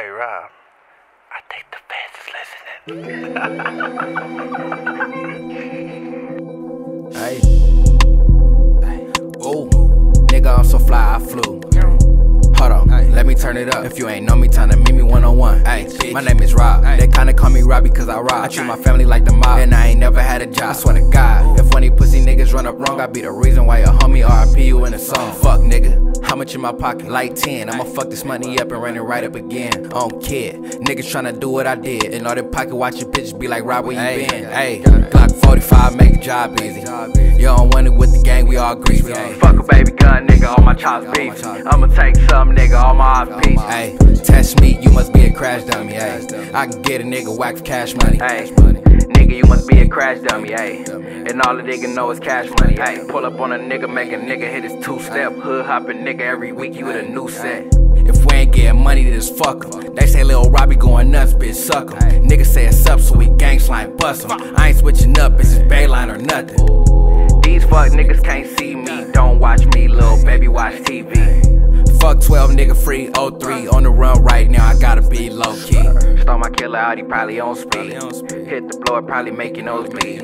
Hey Rob, I think the fans is listening. Hey. Ooh, nigga, I'm so fly, I flew. Hold on, let me turn it up. If you ain't know me, time to meet me one on one. My name is Rob. They kinda call me Robbie cause I rob. I treat my family like the mob, and I ain't never had a job. I swear to God, if these pussy niggas run up wrong, I be the reason why your homie RIP you in a song. Fuck, nigga. How much in my pocket? Like 10. I'ma fuck this money up and run it right up again. I don't care. Niggas tryna do what I did. And all them pocket watching bitches be like, Rob, where you been? Hey, Glock 45, make the job easy. You don't want it with the gang, we all greasy. Fuck a baby gun, nigga, all my chops beef. I'ma take some, nigga, all my eyes beef. Test me, you must be a crash dummy. Hey, I can get a nigga whack for cash money. Hey, nigga, you must be a crash dummy, hey. And all the nigga know is cash money, hey. Pull up on a nigga, make a nigga hit his two step. Hood hopping nigga every week, you with a new set. If we ain't getting money, then just fuck 'em. They say Lil Robbie going nuts, bitch, suck 'em. Nigga say it's up, so we gang slime bust 'em. I ain't switching up, it's just Bayline or nothing. These fuck niggas can't see me. Don't watch me, little baby, watch TV. Fuck 12 nigga free, 03 on the run right now, I gotta be low key. Stole my killer out, he probably on speed. Hit the blower, probably making those bleed.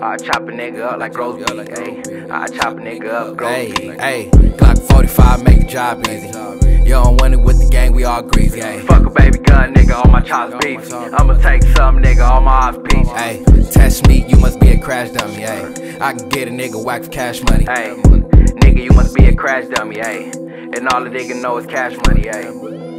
I chop a nigga up like Grosby, ayy. I chop a nigga up, Hey, Grosby. hey, Glock 45, make the job easy. You don't want it with the gang, we all greasy. Hey, Fuck a baby gun, nigga, all my chops beef. I'ma take some, nigga, all my eyes peach. hey, test me, you must be a crash dummy. Hey, I can get a nigga whack for cash money. Hey, nigga, you must be a crash dummy, ayy. And all the nigga know is cash money, ayy.